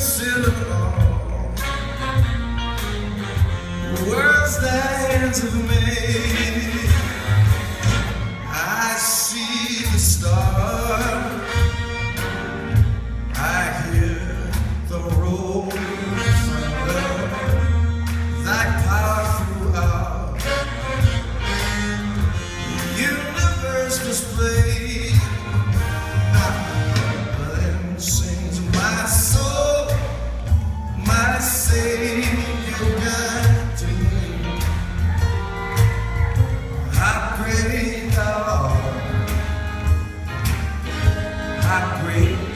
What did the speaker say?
silver free.